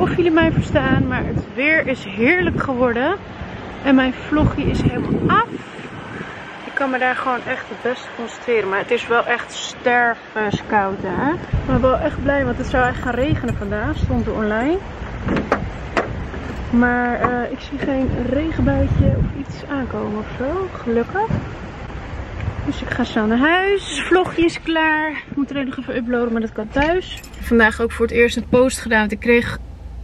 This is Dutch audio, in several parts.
of jullie mij verstaan, maar het weer is heerlijk geworden. En mijn vlogje is helemaal af. Ik kan me daar gewoon echt het beste concentreren. Maar het is wel echt stervenskoud hè. Maar wel echt blij, want het zou echt gaan regenen vandaag. Stond er online. Maar eh, ik zie geen regenbuitje of iets aankomen of zo. Gelukkig. Dus ik ga snel naar huis. Vlogje is klaar. Ik moet alleen nog even uploaden, maar dat kan thuis. Vandaag ook voor het eerst een post gedaan. Want ik kreeg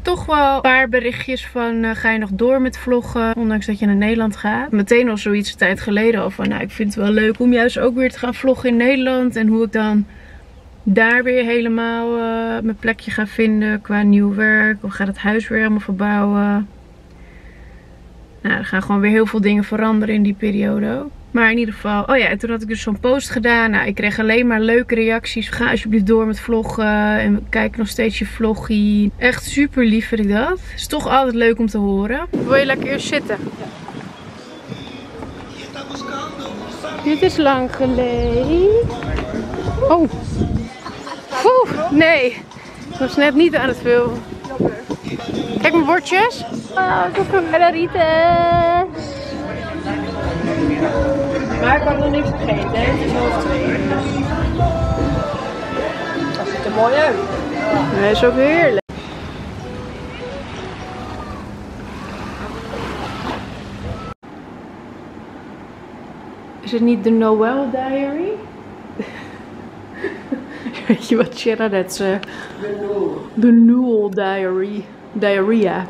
toch wel een paar berichtjes van uh, ga je nog door met vloggen. Ondanks dat je naar Nederland gaat. Meteen al zoiets een tijd geleden al van nou ik vind het wel leuk om juist ook weer te gaan vloggen in Nederland. En hoe ik dan daar weer helemaal uh, mijn plekje ga vinden qua nieuw werk. Of ga het huis weer helemaal verbouwen. Nou, er gaan gewoon weer heel veel dingen veranderen in die periode ook. Maar in ieder geval, oh ja, en toen had ik dus zo'n post gedaan. Nou, ik kreeg alleen maar leuke reacties. Ga alsjeblieft door met vloggen. En kijk nog steeds je vloggie. Echt super lief vind ik dat. Het is toch altijd leuk om te horen. Wil je lekker eerst zitten? Dit is lang geleden. Oh. Oeh, nee. Ik was net niet aan het filmen. Kijk mijn bordjes. Oh, super margarita. Maar ik had nog niks gegeten, hè? Het is half twee. Dat ziet er mooi uit. Nee, is ook heerlijk. Is het niet de Noel Diary? Weet je wat Shanna net zei? De nul. De Noel Diary. Diarrhea.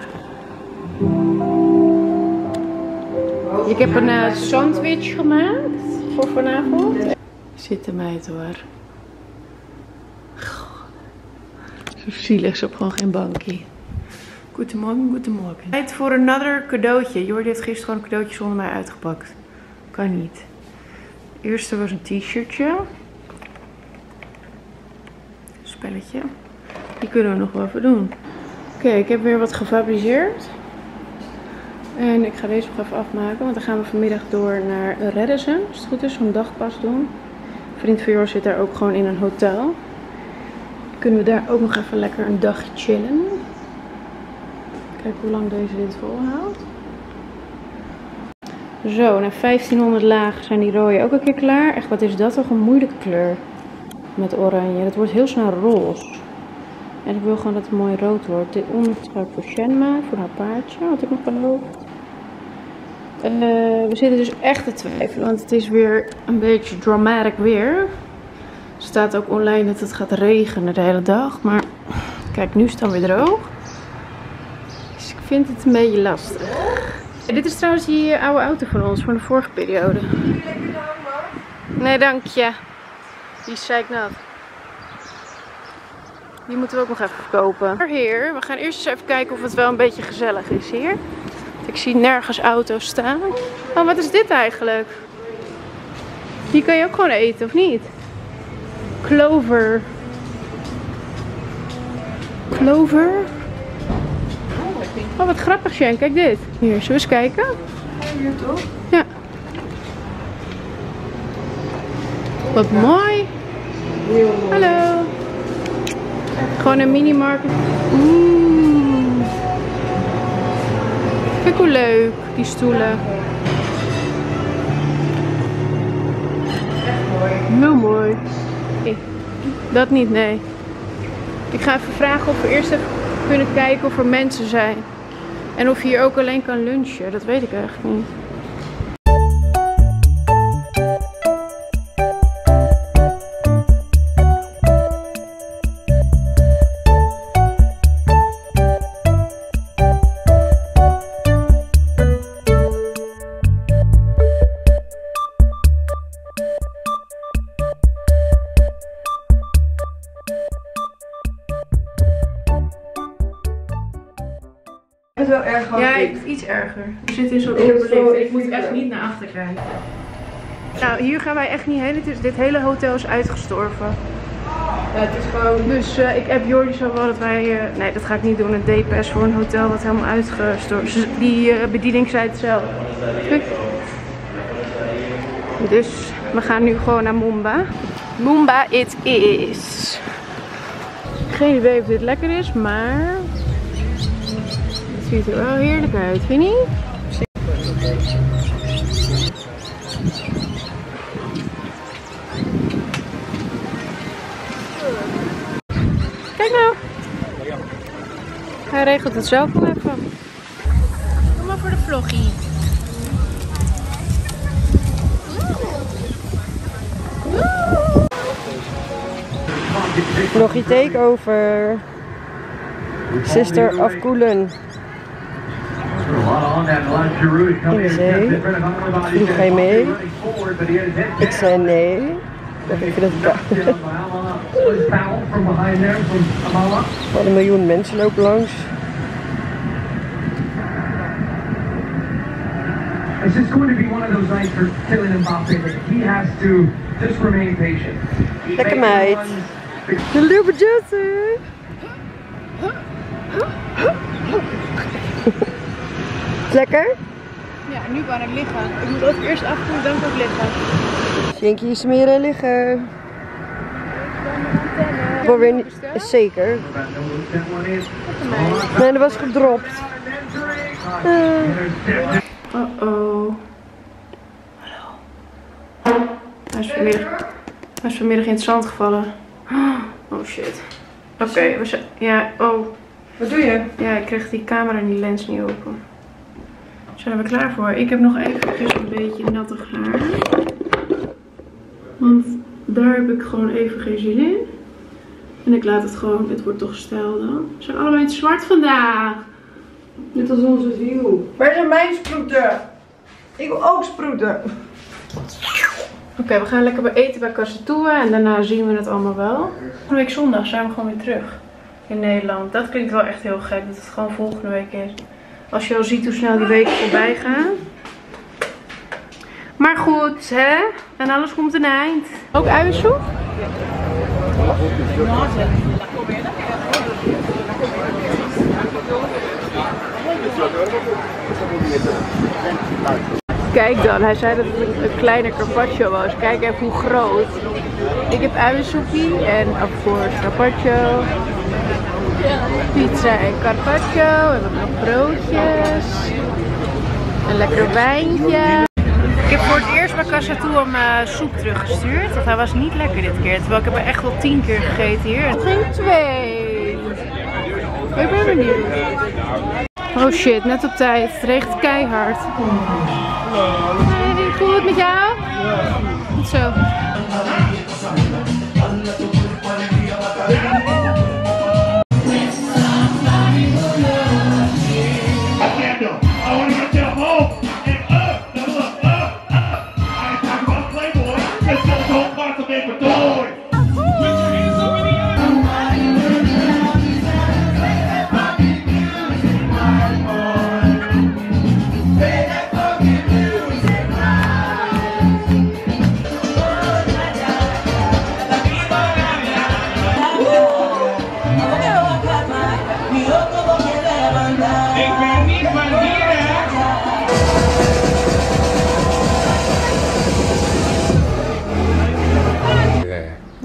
Ik heb een uh, sandwich gemaakt voor vanavond. Zit de meid hoor. Zo zielig, ze op gewoon geen bankje. Goedemorgen, goedemorgen. Tijd voor een another cadeautje. Jordi heeft gisteren gewoon een cadeautje zonder mij uitgepakt. Kan niet. Eerste was een t-shirtje. Spelletje. Die kunnen we nog wel even doen. Oké, ik heb weer wat gefabriceerd. En ik ga deze nog even afmaken, want dan gaan we vanmiddag door naar Reddison. Als het goed is, zo'n dagpas doen. Vriend van Jor zit daar ook gewoon in een hotel. Kunnen we daar ook nog even lekker een dagje chillen. Kijk hoe lang deze dit volhoudt. Zo, na 1500 laag zijn die rode ook een keer klaar. Echt, wat is dat toch een moeilijke kleur. Met oranje. Dat wordt heel snel roze. En ik wil gewoon dat het mooi rood wordt. Dit ondertrui voor Shenma, voor haar paardje, wat ik nog beloofd. Uh, we zitten dus echt te twijfelen, want het is weer een beetje dramatic weer. Er staat ook online dat het gaat regenen de hele dag. Maar kijk, nu is het dan weer droog. Dus ik vind het een beetje lastig. Dit is trouwens die oude auto van ons, van de vorige periode. Nee, dank je. Die is zeiknat. Die moeten we ook nog even verkopen. Hier, we gaan eerst eens even kijken of het wel een beetje gezellig is hier. Ik zie nergens auto's staan. Oh, wat is dit eigenlijk? Die kan je ook gewoon eten, of niet? Clover. Clover? Oh, wat grappig, Sjen. Kijk dit. Hier, zullen we eens kijken? Hier toch? Ja. Wat mooi. Hallo. Gewoon een mini-market. Oeh. Kijk hoe leuk, die stoelen. Heel mooi. Dat niet, nee. Ik ga even vragen of we eerst even kunnen kijken of er mensen zijn. En of je hier ook alleen kan lunchen. Dat weet ik eigenlijk niet. Ik zo- moet echt het. niet naar achter kijken. Nou, hier gaan wij echt niet heen. Het is, dit hele hotel is uitgestorven. Ja, het is gewoon... Dus eh, ik heb Jordi zo wel dat wij... eh, nee, dat ga ik niet doen. Een D-pass voor een hotel wat helemaal uitgestorven is. Die eh, bediening zei het zelf. Kijk. Dus we gaan nu gewoon naar Mumba. Mumba it is. Geen idee of dit lekker is, maar... ziet er wel heerlijk uit, vind je niet? Hij regelt het zelf wel even. Kom maar voor de vloggie. Vloggie takeover. Sister of Koelen. In de zee. Vroeg je mee? Ik zei nee. Ik vind het Van een miljoen mensen lopen langs. It's just going to be one of those nights for Kylian Mbappe that he has to just remain patient. Lekker meid. runs. De lieve Jessie. Lekker? Ja, nu kan ik liggen. Ik moet ook eerst afkoelen, dan kan ik liggen. Shinky smeren liggen. Voor weer niet. Zeker. Nee, dat was gedropt. Uh oh. Hallo. Hij is vanmiddag, hij is vanmiddag in het zand gevallen. Oh shit. Oké, we zijn. Ja, oh. Wat doe je? Ja, ik kreeg die camera en die lens niet open. Zijn we klaar voor? Ik heb nog eventjes een beetje natte haar. Want daar heb ik gewoon even geen zin in. En ik laat het gewoon, het wordt toch stijl dan. Ze zijn allebei in het zwart vandaag. Net als onze ziel. Waar zijn mijn sproeten? Ik wil ook sproeten. Oké, we gaan lekker bij eten bij Cassatoua en daarna zien we het allemaal wel. Volgende week zondag zijn we gewoon weer terug in Nederland. Dat klinkt wel echt heel gek dat het gewoon volgende week is. Als je al ziet hoe snel die weken voorbij gaan. Maar goed, hè? En alles komt een eind. Ook uiensoep? Kijk dan, hij zei dat het een, kleine carpaccio was. Kijk even hoe groot. Ik heb uiensoepie en of course carpaccio. Pizza en carpaccio. We hebben nog broodjes. Een lekker wijntje. Voor het eerst bij Cassatoe mijn soep teruggestuurd. Want hij was niet lekker dit keer. Terwijl ik heb er echt wel tien keer gegeten hier. Ging twee. Ik ben benieuwd. Oh shit, net op tijd. Het regent keihard. Hey, goed met jou? Goed zo.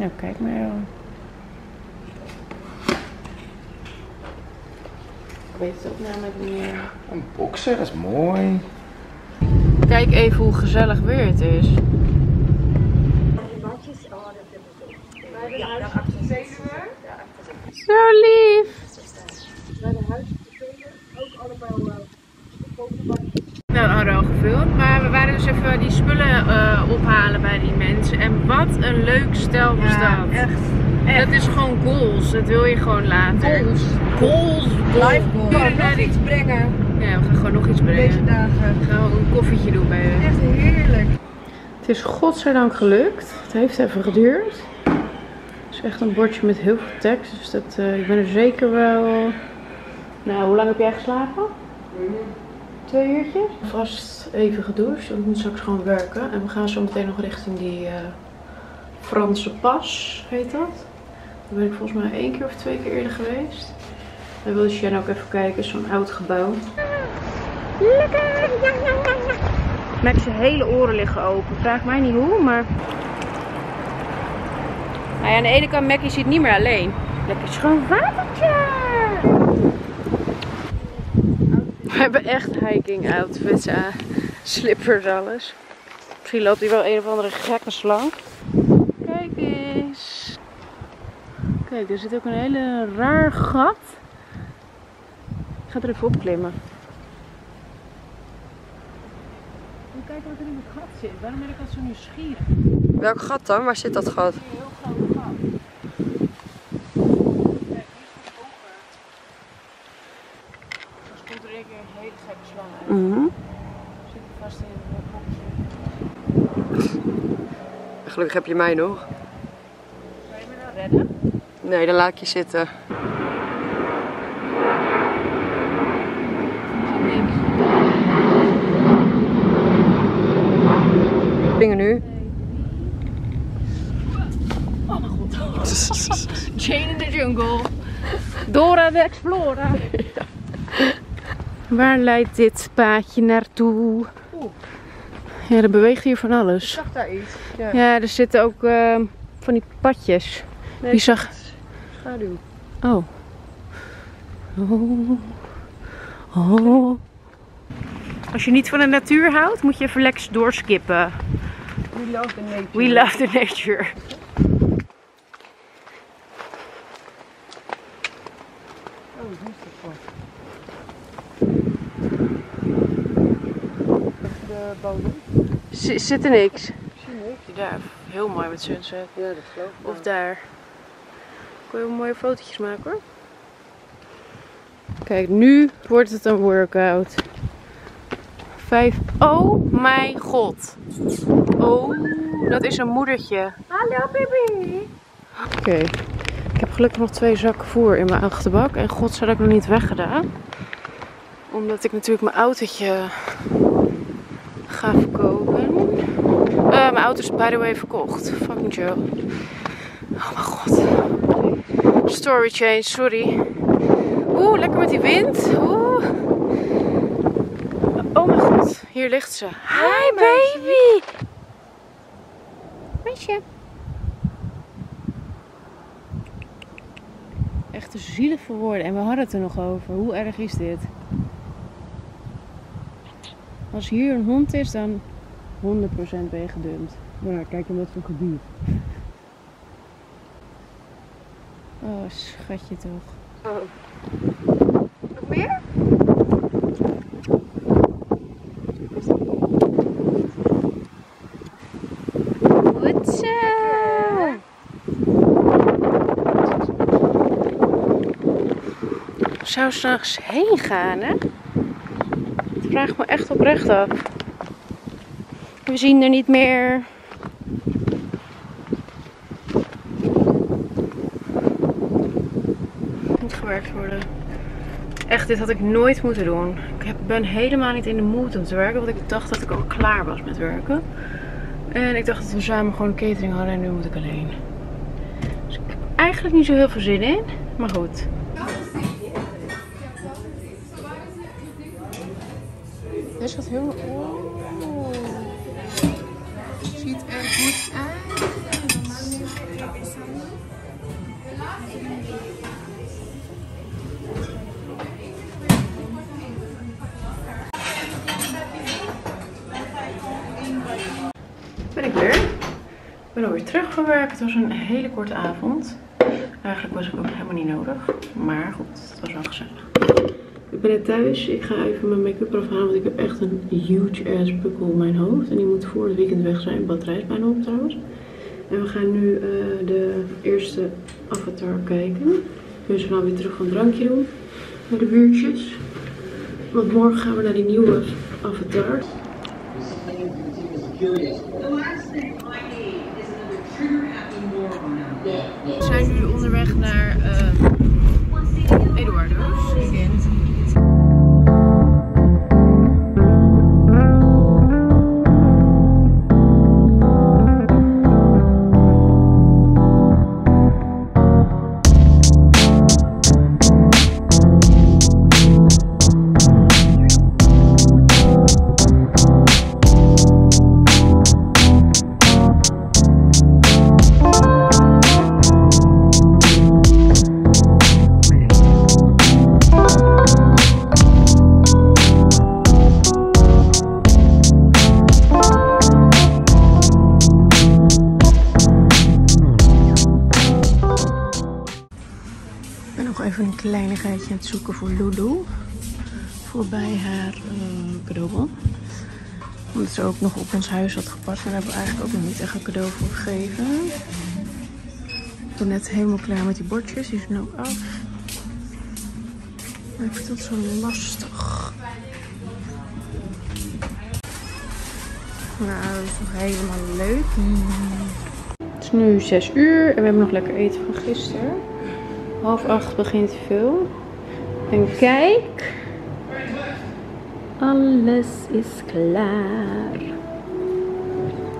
Ja, kijk maar. Ik weet het ook namelijk niet meer. Een bokser, dat is mooi. Kijk even hoe gezellig weer het is. Zo lief. Nou, hadden al gevuld, maar we waren dus even die spullen eh, ophalen bij die mensen. En wat een leuk stel was dat. echt. Dat is gewoon goals, dat wil je gewoon later. Goals. Goals, goals. Live goal. Ja, nog iets brengen Ja, we gaan gewoon nog iets deze brengen. dagen. We gaan een koffietje doen bij je. Echt heerlijk. Het is godzijdank gelukt. Het heeft even geduurd. Het is echt een bordje met heel veel tekst. Dus dat, eh, ik ben er zeker wel... Nou, hoe lang heb jij geslapen? Twee uurtjes? Vast even gedoucht, want ik moet straks gewoon werken. En we gaan zo meteen nog richting die eh, Franse pas, heet dat. Daar ben ik volgens mij één keer of twee keer eerder geweest. Dan wilde Sjen ook even kijken, zo'n oud gebouw. Lekker! Max zijn hele oren liggen open. Vraag mij niet hoe, maar... Nou ja, aan de ene kant, Mackie zit niet meer alleen. Lekker schoon watertje! We hebben echt hiking outfits aan. Slippers, alles. Misschien loopt hier wel een of andere gekke slang. Kijk eens. Kijk, er zit ook een hele raar gat. Ik ga er even op klimmen. Kijken wat er in het gat zit. Waarom ben ik altijd zo nieuwsgierig? Welk gat dan? Waar zit dat gat? Heel groot gat. Kijk, hier is het open. Dus komt er een keer een hele Zit er vast in boxje. Gelukkig heb je mij nog. Kan je me nou redden? Nee, dan laat ik je zitten. Niks. Dingen nu. Oh mijn god. Jane in the jungle. Dora de Explorer. Waar leidt dit paadje naartoe? Ja, er beweegt hier van alles. zag daar iets. Ja. Ja, er zitten ook ehm, van die padjes. Nee, Die zag... Schaduw. Oh. Oh. Oh. Als je niet van de natuur houdt, moet je even lekker doorskippen. We love the nature. We love the nature. Oh, hier is het van. Z- zit er niks? Zie niks? Daar, heel mooi met sunset. Ja, dat geloof ik. Of daar. Kun je mooie fotootjes maken hoor. Kijk, nu wordt het een workout. Vijf. Oh mijn god. Oh, dat is een moedertje. Hallo baby. Oké. Ik heb gelukkig nog twee zakken voer in mijn achterbak. En god, had ik nog niet weggedaan. Omdat ik natuurlijk mijn autootje ga verkopen. Eh, mijn auto is by the way verkocht. Fucking Joe. Oh mijn god. Story change, sorry. Oeh, lekker met die wind. Oeh. Oh mijn god, hier ligt ze. Hi baby. Meisje. Echt zielig voor woorden. En we hadden het er nog over. Hoe erg is dit? Als hier een hond is, dan 100% ben je gedumpt. Maar kijk in wat voor gebied. Oh, schatje toch. Oh. Nog meer? Goed zo. Zou s'nachts heen gaan, hè? Dat vraagt me echt oprecht af. We zien er niet meer. Moet gewerkt worden. Echt, dit had ik nooit moeten doen. Ik ben helemaal niet in de mood om te werken, want ik dacht dat ik al klaar was met werken. En ik dacht dat we samen gewoon catering hadden en nu moet ik alleen. Dus ik heb eigenlijk niet zo heel veel zin in. Maar goed. Dit wat heel... Oh. Ziet er goed uit. Ben ik weer. Ik ben alweer terug van werk. Het was een hele korte avond. Eigenlijk was ik ook helemaal niet nodig. Maar goed, het was wel gezellig. Ik ben net thuis. Ik ga even mijn make-up eraf halen. Want ik heb echt een huge ass pukkel op mijn hoofd. En die moet voor het weekend weg zijn. Batterij is bijna op trouwens. En we gaan nu eh, de eerste avatar kijken. Dus we gaan weer terug een drankje doen. Met de buurtjes. Want morgen gaan we naar die nieuwe avatar. We zijn nu onderweg naar uh, Eduardo's. Ze ook nog op ons huis had gepast. Daar hebben we eigenlijk ook nog niet echt een cadeau voor gegeven. Ik ben net helemaal klaar met die bordjes. Die zijn ook af. Maar ik vind dat zo lastig. Nou, dat is nog helemaal leuk. Het is nu 6 uur en we hebben nog lekker eten van gisteren. Half acht begint film. En kijk. Alles is klaar.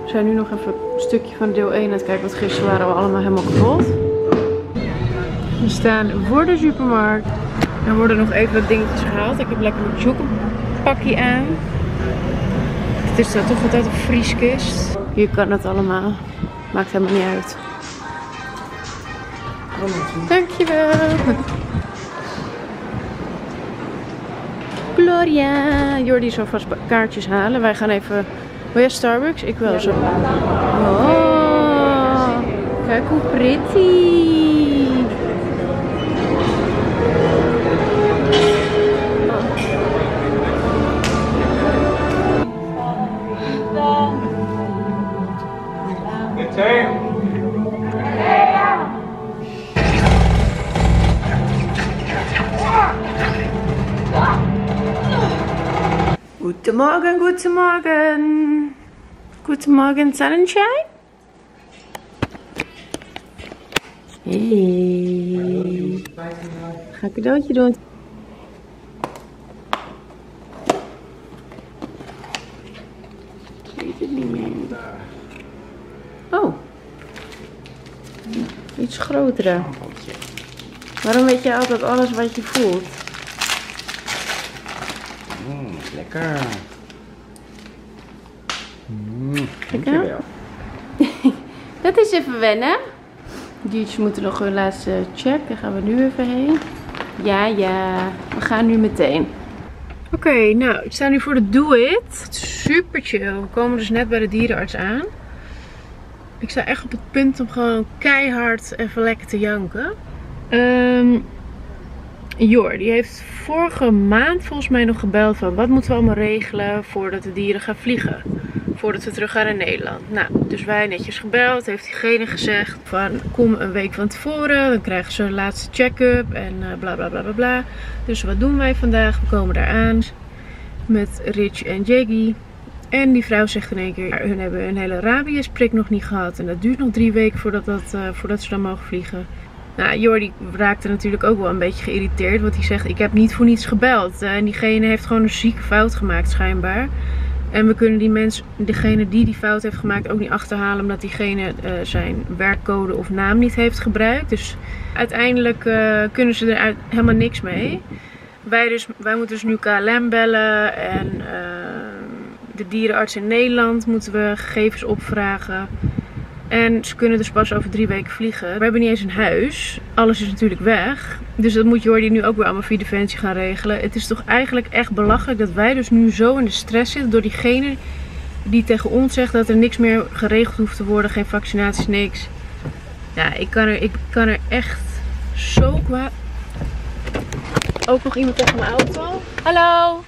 We zijn nu nog even een stukje van deel 1 aan het kijken. Want gisteren waren we allemaal helemaal kapot. We staan voor de supermarkt. Er worden nog even wat dingetjes gehaald. Ik heb lekker mijn joggenpakje aan. Het is daar toch altijd een vrieskist. Hier kan het allemaal. Maakt helemaal niet uit. Dankjewel. Gloria. Jordi zal vast kaartjes halen. Wij gaan even... Wil jij Starbucks? Ik wel zo. Oh. Kijk hoe pretty. Guten Morgen, guten Morgen. Guten Morgen, Sonnenschein. Hey. Ga een cadeautje doen. Ik weet het niet meer. Oh. Iets grotere. Waarom weet je altijd alles wat je voelt? Mm, lekker. Mm, Kijk dankjewel. Dat is even wennen. Diertjes moeten nog hun laatste check. Daar gaan we nu even heen. Ja, ja. We gaan nu meteen. Oké, nou, ik sta nu voor de Do It. Super chill. We komen dus net bij de dierenarts aan. Ik sta echt op het punt om gewoon keihard even lekker te janken. Ehm Jor, die heeft vorige maand volgens mij nog gebeld van wat moeten we allemaal regelen voordat de dieren gaan vliegen. Voordat we terug gaan naar Nederland. Nou, dus wij netjes gebeld. Heeft diegene gezegd van kom een week van tevoren. Dan krijgen ze een laatste check-up en eh, bla bla bla bla bla. Dus wat doen wij vandaag? We komen daar aan met Rich en Jaggy. En die vrouw zegt in één keer, ja, hun hebben een hele rabiesprik nog niet gehad. En dat duurt nog drie weken voordat, dat, eh, voordat ze dan mogen vliegen. Nou, Jordi raakte natuurlijk ook wel een beetje geïrriteerd. Want hij zegt, ik heb niet voor niets gebeld. Eh, en diegene heeft gewoon een zieke fout gemaakt schijnbaar. En we kunnen die mens, degene die die fout heeft gemaakt, ook niet achterhalen. Omdat diegene eh, zijn werkcode of naam niet heeft gebruikt. Dus uiteindelijk eh, kunnen ze er helemaal niks mee. Wij, dus, wij moeten dus nu KLM bellen. En de dierenarts in Nederland moeten we gegevens opvragen. En ze kunnen dus pas over drie weken vliegen. We hebben niet eens een huis. Alles is natuurlijk weg. Dus dat moet Jordi nu ook weer allemaal via Defensie gaan regelen. Het is toch eigenlijk echt belachelijk dat wij dus nu zo in de stress zitten door diegene die tegen ons zegt dat er niks meer geregeld hoeft te worden. Geen vaccinaties, niks. Ja, ik kan er, ik kan er echt zo kwaad... Ook nog iemand tegen mijn auto. Hallo!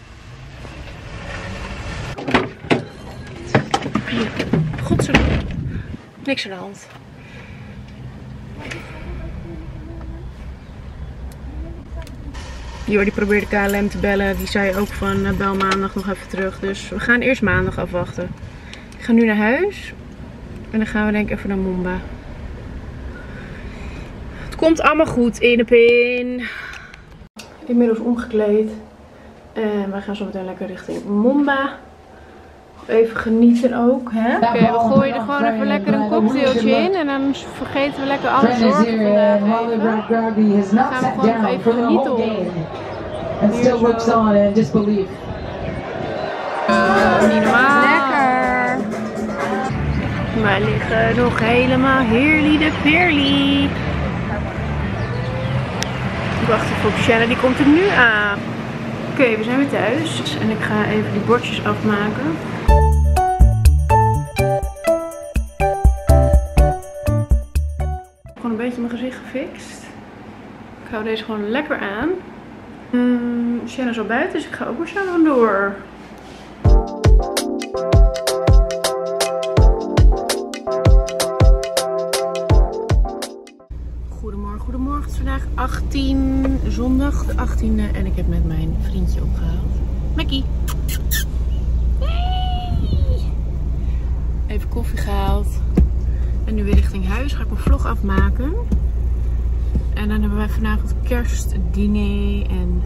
Godzijdank. Niks aan de hand. Jordi probeerde KLM te bellen. Die zei ook van eh, bel maandag nog even terug. Dus we gaan eerst maandag afwachten. Ik ga nu naar huis. En dan gaan we denk ik even naar Momba. Het komt allemaal goed in de pin. Inmiddels omgekleed. En wij gaan zo meteen lekker richting Momba. Even genieten ook, hè? Oké, we gooien er gewoon even lekker een cocktailtje in en dan vergeten we lekker alle zorgen vandaag even. Not gaan we sat gewoon nog down even for the genieten whole hoor. game and still looks on in disbelief. Niet normaal. Lekker. Wij liggen nog helemaal heerly de peerly. Ik wacht even op Shanna, die komt er nu aan. Oké, we zijn weer thuis en ik ga even die bordjes afmaken. Gewoon een beetje mijn gezicht gefixt. Ik hou deze gewoon lekker aan. Um, Shanna is al buiten, dus ik ga ook maar Shanna vandoor. Goedemorgen, goedemorgen. Het is vandaag 18, zondag de 18e en ik heb met mijn vriendje opgehaald. Mackie. Hey. Even koffie gehaald. En nu weer richting huis. Ga ik mijn vlog afmaken. En dan hebben wij vanavond kerstdiner en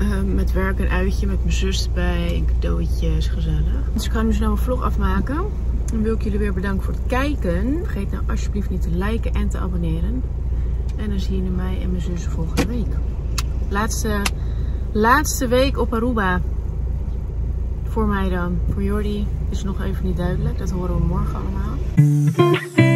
uh, met werk een uitje met mijn zus bij, cadeautjes, gezellig. Dus ik ga nu snel mijn vlog afmaken. Dan wil ik jullie weer bedanken voor het kijken. Vergeet nou alsjeblieft niet te liken en te abonneren. En dan zien jullie mij en mijn zus volgende week. Laatste, laatste week op Aruba. Voor mij dan. Voor Jordi is nog even niet duidelijk. Dat horen we morgen allemaal.